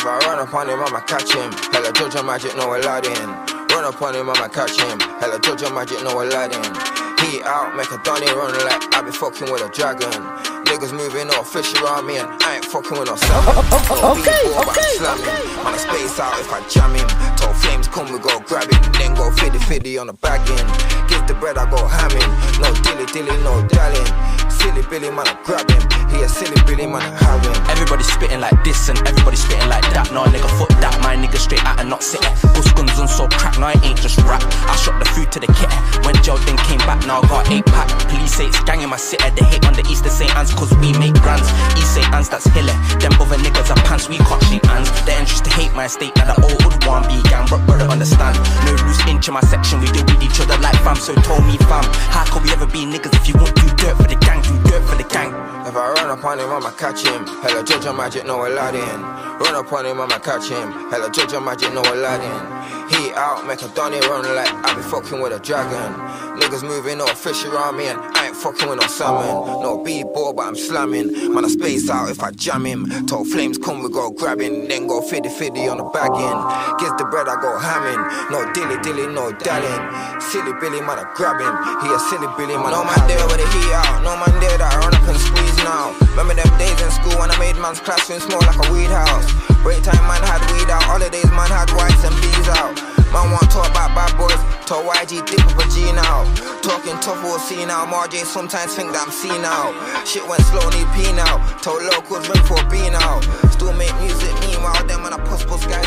If I run up on him, I'ma catch him. Hella Jojo Magic, no Aladdin. Run up on him, I'ma catch him. Hella Jojo Magic, no Aladdin. Heat out, make a Donny run like I be fucking with a dragon. Niggas moving all fish around me and I ain't fucking with no salmon. Okay, okay, okay. Man, I space out if I jam him. Tall flames come, we go grab him. Then go fiddy fiddy on the bagging. Give the bread, I go hamming. No dilly dilly, no dallying. Silly Billy, man, I grab him. He a silly Billy, man, I have him. Everybody spitting like this and everybody spitting like that. No, nigga, fuck that. My nigga straight out and not sitting. Bus guns on so crack, no, I ain't just rap. I shot the food to the kit. Went jail, then came back, now I got eight pack. Police say it's gang in my city. They hate on the Easter St. Ann's cause we make brands. East St. Ann's, that's hilly. Them other niggas are pants, we can't shake hands. They interest to hate my estate, now the old one be gang, but brother understand. No loose inch in my section, we deal with each other like fam. So told me fam, how could we ever be niggas if you want run up on him, I'ma catch him. Hella Jojo Magic, no Aladdin. Run up on him, I'ma catch him. Hella Jojo Magic, no Aladdin. Heat out, make a Donny run like I be fucking with a dragon. Niggas moving all fish around me and I ain't fucking with no salmon. No b-ball, but I'm slamming. Man, I space out if I jam him. Tall flames come, we go grabbing. Then go fiddy fiddy on the back bagging. Gets the bread, I go hamming. No dilly dilly, no dallying. Silly Billy, man, I grab him. He a silly Billy, man. No man there with the heat out. No man there that I run up and squeeze classroom smell like a weed house. Break time, man had weed out. Holidays, man had whites and bees out. Man want talk about bad boys. Told YG dip up a G now. Talking tough, we'll see now. Marjay sometimes think that I'm C now. Shit went slow, need P now. Told locals ring for a B now. Still make music, meanwhile, them when I push push guys.